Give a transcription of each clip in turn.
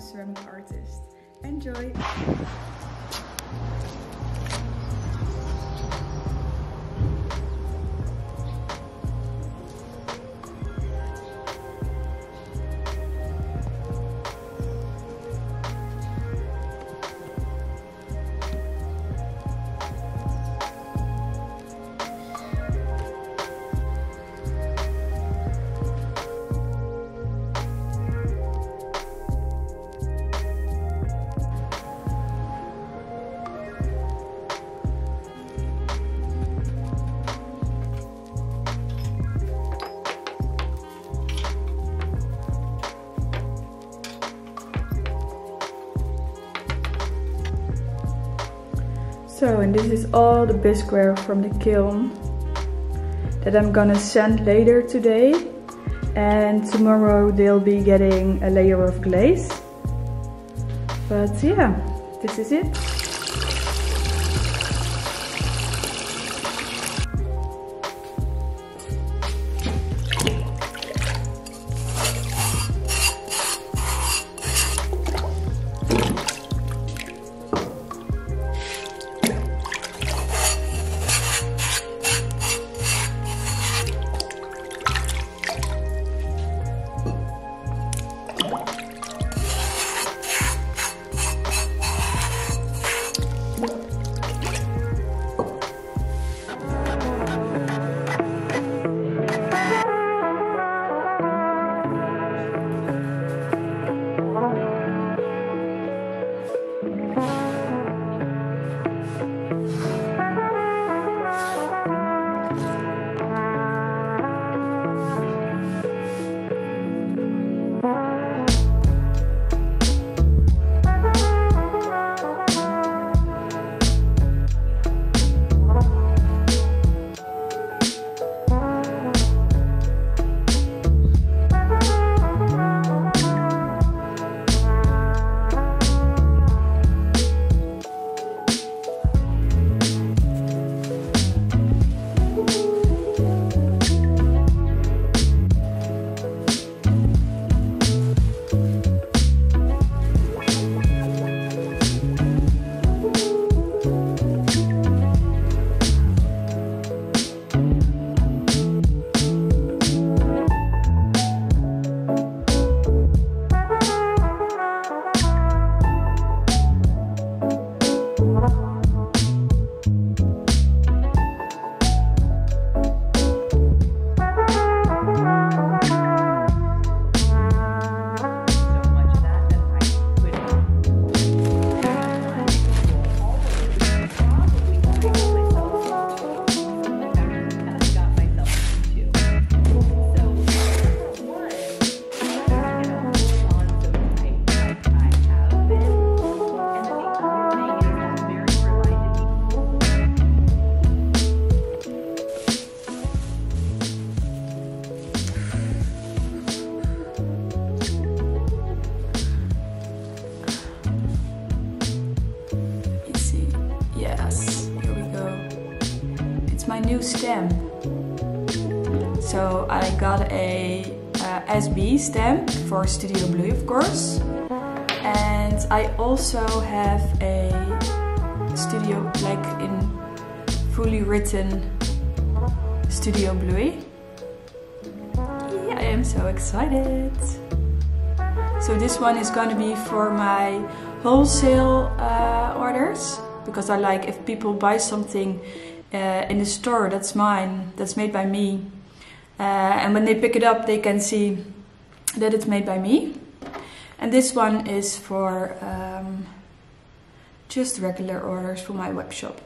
ceramic artist. Enjoy! So, and this is all the bisqueware from the kiln that I'm gonna send later today. And tomorrow they'll be getting a layer of glaze. But yeah, this is it. My new stamp. So I got a uh, SB stamp for Studio Bloei, of course. And I also have a Studio like in fully written Studio Bloei. Yeah, I am so excited. So this one is gonna be for my wholesale uh, orders because I like if people buy something uh, in the store. That's mine. That's made by me. Uh, and when they pick it up, they can see that it's made by me. And this one is for um, just regular orders for my web shop.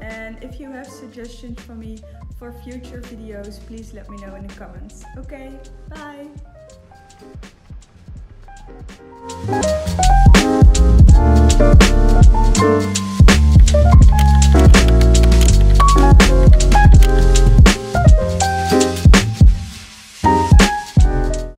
And if you have suggestions for me for future videos, please let me know in the comments. Okay, bye!